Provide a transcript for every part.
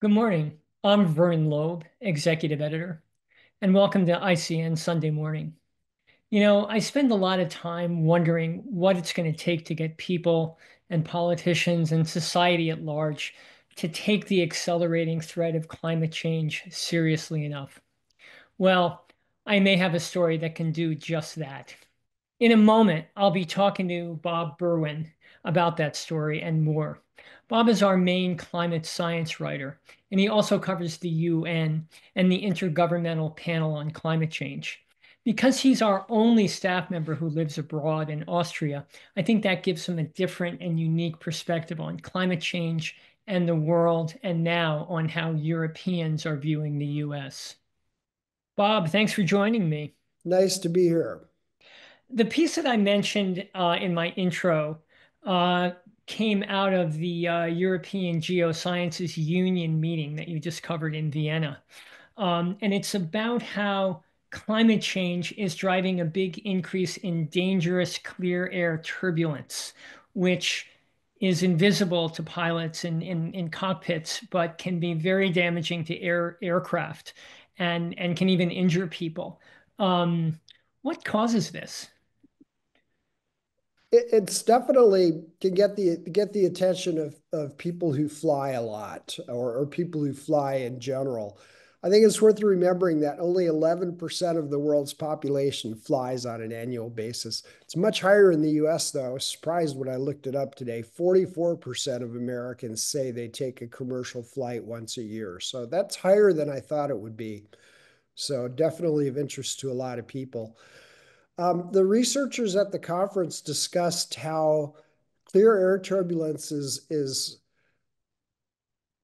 Good morning. I'm Vern Loeb, Executive Editor, and welcome to ICN Sunday Morning. You know, I spend a lot of time wondering what it's going to take to get people and politicians and society at large to take the accelerating threat of climate change seriously enough. Well, I may have a story that can do just that. In a moment, I'll be talking to Bob Berwyn about that story and more. Bob is our main climate science writer, and he also covers the UN and the Intergovernmental Panel on Climate Change. Because he's our only staff member who lives abroad in Austria, I think that gives him a different and unique perspective on climate change and the world, and now on how Europeans are viewing the US. Bob, thanks for joining me. Nice to be here. The piece that I mentioned uh, in my intro uh, came out of the uh, European Geosciences Union meeting that you just covered in Vienna. Um, and it's about how climate change is driving a big increase in dangerous clear air turbulence, which is invisible to pilots in, in, in cockpits, but can be very damaging to air aircraft and, and can even injure people. Um, what causes this? It, it's definitely can get the get the attention of of people who fly a lot or, or people who fly in general. I think it's worth remembering that only 11% of the world's population flies on an annual basis. It's much higher in the US, though. I was surprised when I looked it up today. 44% of Americans say they take a commercial flight once a year. So that's higher than I thought it would be. So definitely of interest to a lot of people. Um, the researchers at the conference discussed how clear air turbulence is, is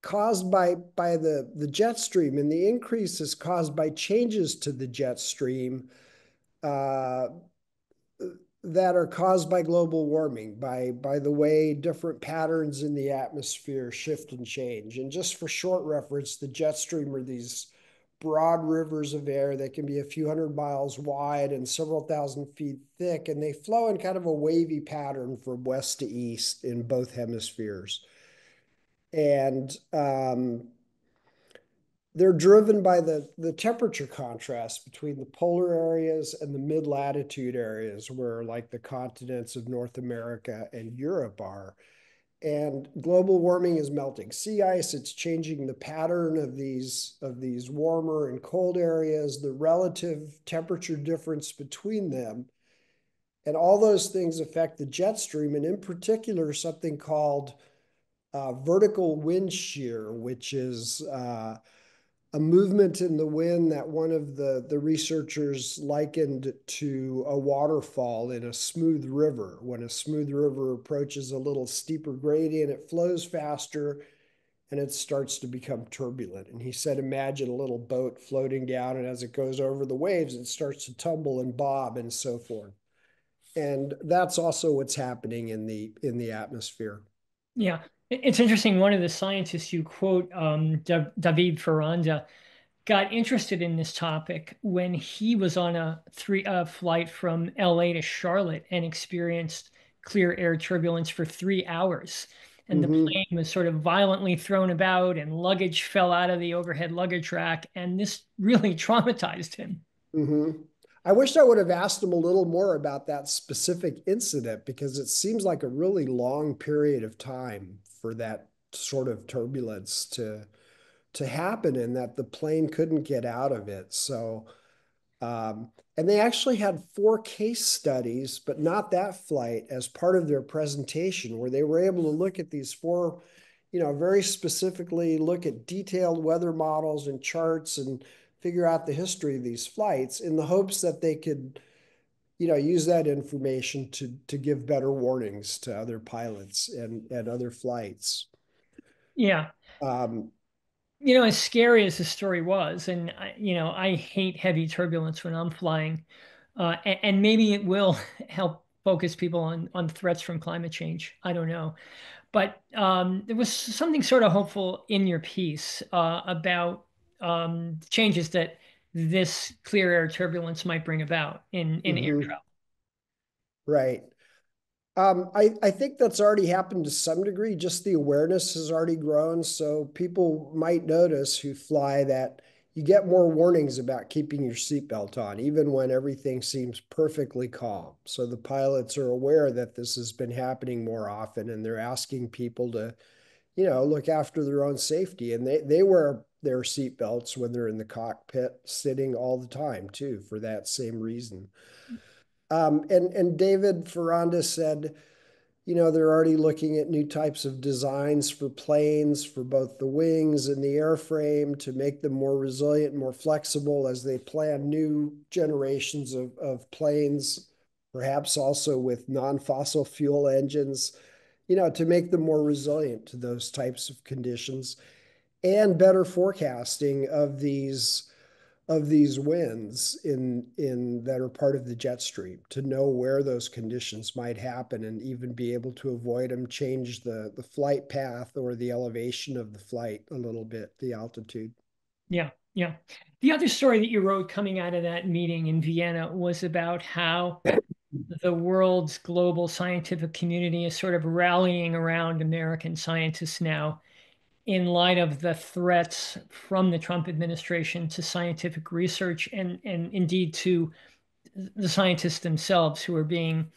caused by, by the, the jet stream, and the increase is caused by changes to the jet stream uh, that are caused by global warming, by, by the way different patterns in the atmosphere shift and change. And just for short reference, the jet stream are these broad rivers of air that can be a few hundred miles wide and several thousand feet thick, and they flow in kind of a wavy pattern from west to east in both hemispheres. And um, they're driven by the, the temperature contrast between the polar areas and the mid latitude areas, where like the continents of North America and Europe are and global warming is melting. Sea ice it's changing the pattern of these of these warmer and cold areas the relative temperature difference between them. And all those things affect the jet stream and in particular something called uh, vertical wind shear which is uh, a movement in the wind that one of the, the researchers likened to a waterfall in a smooth river. When a smooth river approaches a little steeper gradient, it flows faster and it starts to become turbulent. And he said, imagine a little boat floating down, and as it goes over the waves, it starts to tumble and bob and so forth. And that's also what's happening in the in the atmosphere. Yeah. It's interesting. One of the scientists you quote, um, David Faranda, got interested in this topic when he was on a three uh, flight from LA to Charlotte and experienced clear air turbulence for three hours. And mm-hmm. the plane was sort of violently thrown about, and luggage fell out of the overhead luggage rack. And this really traumatized him. Mm-hmm. I wish I would have asked him a little more about that specific incident because it seems like a really long period of time for that sort of turbulence to to happen and that the plane couldn't get out of it. So um, and they actually had four case studies, but not that flight as part of their presentation, where they were able to look at these four, you know, very specifically look at detailed weather models and charts and figure out the history of these flights in the hopes that they could you know, use that information to to give better warnings to other pilots and and other flights. Yeah. Um, you know, as scary as the story was, and you know, I hate heavy turbulence when I'm flying, uh, and, and, maybe it will help focus people on on threats from climate change. I don't know, but um, there was something sort of hopeful in your piece uh, about um, changes that this clear air turbulence might bring about in, in mm-hmm. air travel. Right. Um, I, I think that's already happened to some degree. Just the awareness has already grown. So people might notice who fly that you get more warnings about keeping your seatbelt on, even when everything seems perfectly calm. So the pilots are aware that this has been happening more often and they're asking people to, you know, look after their own safety. And they, they wear their seatbelts when they're in the cockpit sitting all the time too, for that same reason. Um, and, and David Faranda said, you know, they're already looking at new types of designs for planes for both the wings and the airframe to make them more resilient, more flexible as they plan new generations of, of planes, perhaps also with non-fossil fuel engines, you know, to make them more resilient to those types of conditions and better forecasting of these of these winds in in that are part of the jet stream to know where those conditions might happen and even be able to avoid them change the the flight path or the elevation of the flight a little bit the altitude. Yeah yeah. The other story that you wrote coming out of that meeting in vienna was about how the world's global scientific community is sort of rallying around american scientists now in light of the threats from the Trump administration to scientific research and, and indeed to the scientists themselves who are being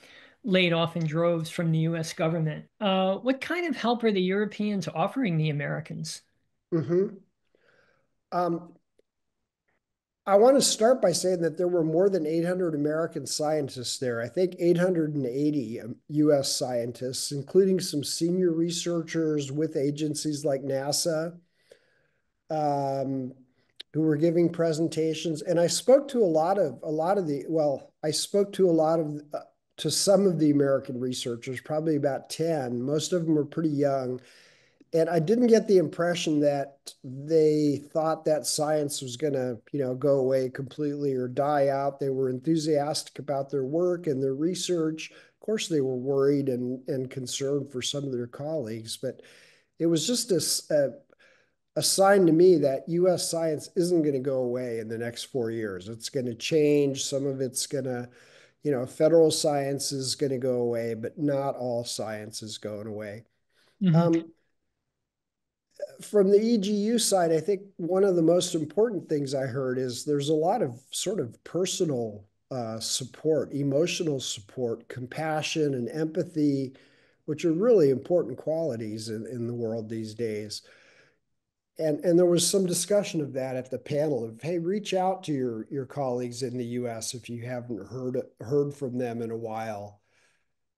laid off in droves from the US government. Uh, what kind of help are the Europeans offering the Americans? Mm-hmm. Um, I want to start by saying that there were more than 800 American scientists there. I think 880 US scientists, including some senior researchers with agencies like NASA, um, who were giving presentations. And I spoke to a lot of a lot of the well, I spoke to a lot of uh, to some of the American researchers, probably about 10. Most of them were pretty young and I didn't get the impression that they thought that science was going to, you know, go away completely or die out. They were enthusiastic about their work and their research. Of course, they were worried and and concerned for some of their colleagues, but it was just a, a, a sign to me that U.S. science isn't going to go away in the next four years. It's going to change. Some of it's going to, you know, federal science is going to go away, but not all science is going away. Mm-hmm. Um, from the EGU side, I think one of the most important things I heard is there's a lot of sort of personal uh, support, emotional support, compassion, and empathy, which are really important qualities in, in the world these days. And, and there was some discussion of that at the panel of, hey, reach out to your, your colleagues in the US if you haven't heard, heard from them in a while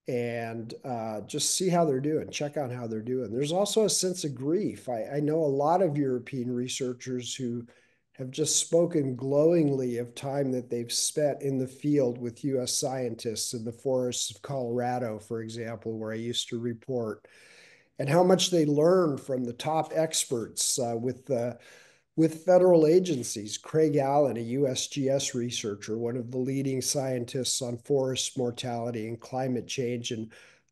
and uh, just see how they're doing, check on how they're doing. There's also a sense of grief. I, I know a lot of European researchers who have just spoken glowingly of time that they've spent in the field with US scientists in the forests of Colorado, for example, where I used to report, and how much they learned from the top experts uh, with the with federal agencies. Craig Allen, a USGS researcher, one of the leading scientists on forest mortality and climate change. And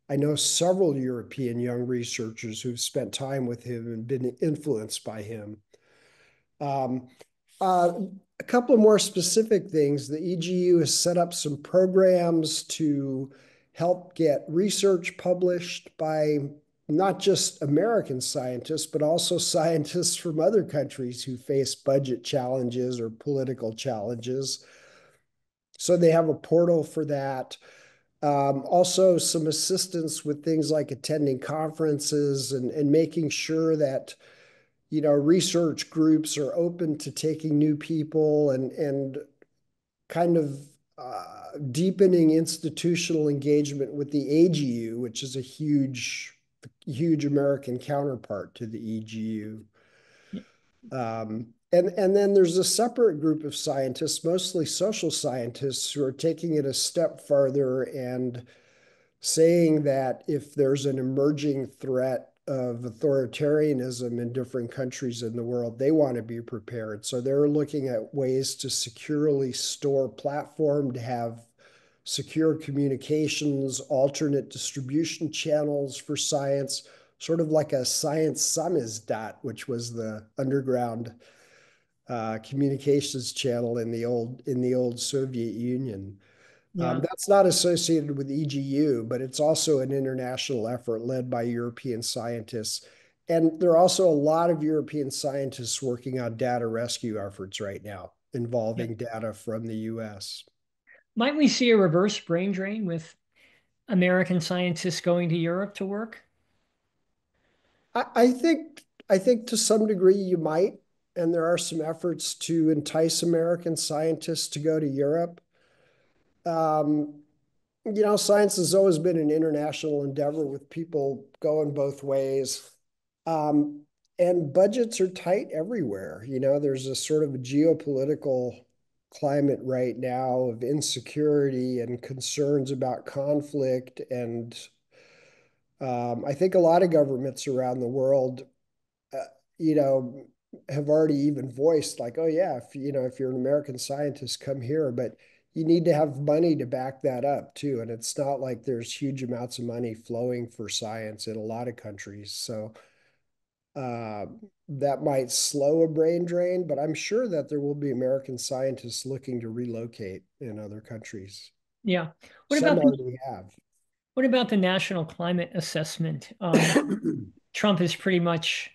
I know several European young researchers who've spent time with him and been influenced by him. Um, uh, a couple of more specific things. The EGU has set up some programs to help get research published by not just American scientists, but also scientists from other countries who face budget challenges or political challenges. So they have a portal for that. Um, also, some assistance with things like attending conferences and, and making sure that you know research groups are open to taking new people and and kind of uh, deepening institutional engagement with the AGU, which is a huge huge American counterpart to the EGU. Um, and, and then there's a separate group of scientists, mostly social scientists, who are taking it a step farther and saying that if there's an emerging threat of authoritarianism in different countries in the world, they want to be prepared. So they're looking at ways to securely store platform, to have secure communications, alternate distribution channels for science, sort of like a science samizdat, which was the underground uh, communications channel in the old in the old Soviet Union. Yeah. That's not associated with EGU, but it's also an international effort led by European scientists. And there are also a lot of European scientists working on data rescue efforts right now involving yeah. data from the US. Might we see a reverse brain drain with American scientists going to Europe to work? I, I think I think to some degree you might, and there are some efforts to entice American scientists to go to Europe. Um, you know, science has always been an international endeavor with people going both ways. Um, and budgets are tight everywhere. You know, there's a sort of geopolitical climate right now of insecurity and concerns about conflict. And um, I think a lot of governments around the world, uh, you know, have already even voiced like, oh yeah, if you know, if you're an American scientist, come here. But you need to have money to back that up too. And it's not like there's huge amounts of money flowing for science in a lot of countries. So uh, that might slow a brain drain, but I'm sure that there will be American scientists looking to relocate in other countries. Yeah. What Some about already the, have. What about the national climate assessment? Um, Trump has pretty much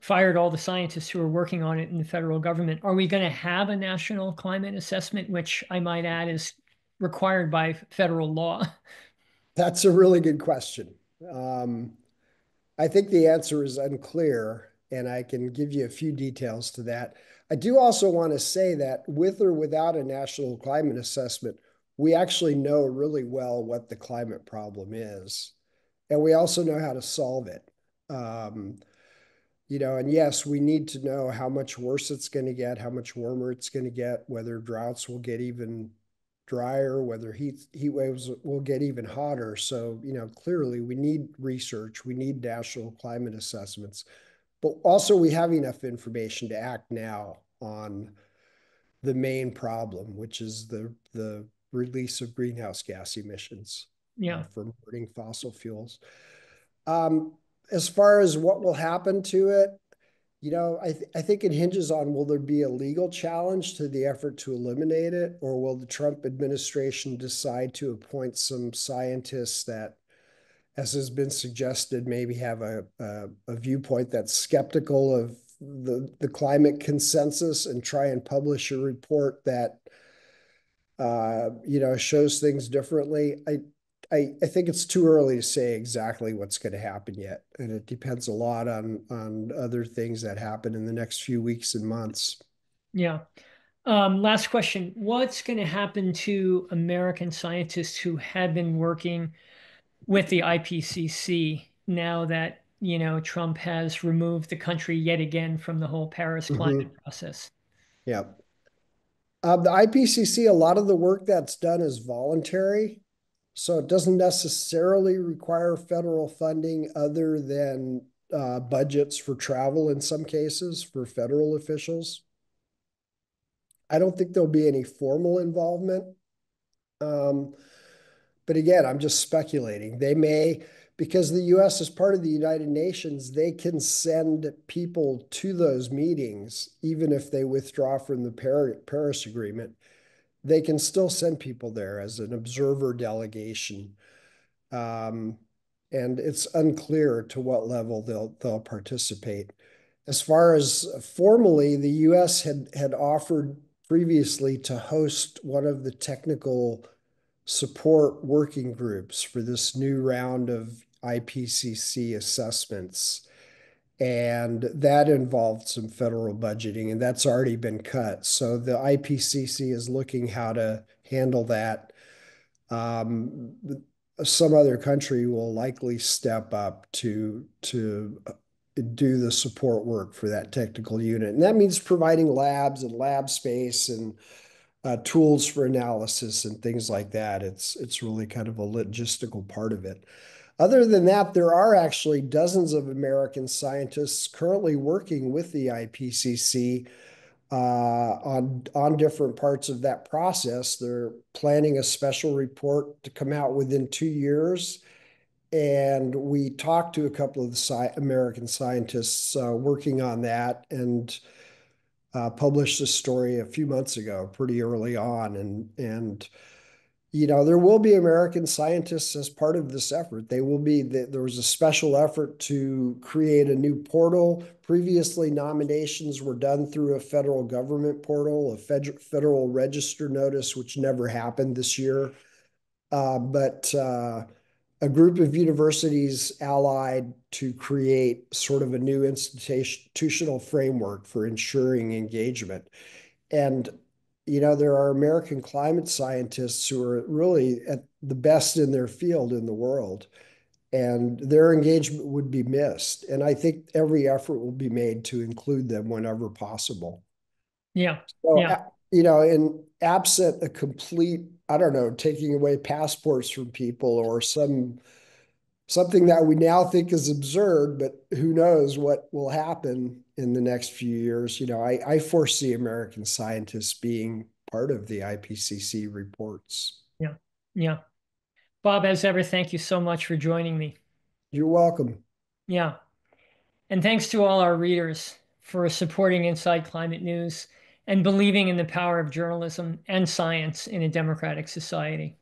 fired all the scientists who are working on it in the federal government. Are we going to have a national climate assessment, which I might add is required by federal law? That's a really good question. Um, I think the answer is unclear, and I can give you a few details to that. I do also want to say that with or without a national climate assessment, we actually know really well what the climate problem is, and we also know how to solve it. Um, you know, and yes, we need to know how much worse it's going to get, how much warmer it's going to get, whether droughts will get even drier, whether heat heat waves will get even hotter. So, you know, clearly we need research, we need national climate assessments, but also we have enough information to act now on the main problem, which is the the release of greenhouse gas emissions yeah. From burning fossil fuels. Um, as far as what will happen to it, you know, I, th- I think it hinges on will there be a legal challenge to the effort to eliminate it, or will the Trump administration decide to appoint some scientists that, as has been suggested, maybe have a, a, a viewpoint that's skeptical of the, the climate consensus and try and publish a report that, uh, you know, shows things differently? I, I, I think it's too early to say exactly what's going to happen yet. And it depends a lot on, on other things that happen in the next few weeks and months. Yeah. Um, last question. What's going to happen to American scientists who have been working with the IPCC now that, you know, Trump has removed the country yet again from the whole Paris mm-hmm. climate mm-hmm. process? Yeah. Uh, the IPCC, a lot of the work that's done is voluntary. So it doesn't necessarily require federal funding other than uh, budgets for travel in some cases for federal officials. I don't think there'll be any formal involvement. Um, but again, I'm just speculating. They may, because the US is part of the United Nations, they can send people to those meetings, even if they withdraw from the Paris Agreement they can still send people there as an observer delegation. Um, and it's unclear to what level they'll they'll participate. As far as formally, the U.S. had had offered previously to host one of the technical support working groups for this new round of IPCC assessments and that involved some federal budgeting, and that's already been cut. So the IPCC is looking how to handle that. Um, some other country will likely step up to to do the support work for that technical unit, and that means providing labs and lab space and uh, tools for analysis and things like that. It's it's really kind of a logistical part of it. Other than that, there are actually dozens of American scientists currently working with the IPCC uh, on on different parts of that process. They're planning a special report to come out within two years, and we talked to a couple of the sci American scientists uh, working on that and uh, published this story a few months ago, pretty early on, and and you know, there will be American scientists as part of this effort. They will be, there was a special effort to create a new portal. Previously, nominations were done through a federal government portal, a federal register notice, which never happened this year. Uh, but uh, a group of universities allied to create sort of a new institutional framework for ensuring engagement. And you know, there are American climate scientists who are really at the best in their field in the world, and their engagement would be missed. And I think every effort will be made to include them whenever possible. Yeah. So, yeah. you know, in absent a complete, I don't know, taking away passports from people or some something that we now think is absurd, but who knows what will happen in the next few years. You know, I, I foresee American scientists being part of the IPCC reports. Yeah. Yeah. Bob, as ever, thank you so much for joining me. You're welcome. Yeah. And thanks to all our readers for supporting Inside Climate News and believing in the power of journalism and science in a democratic society.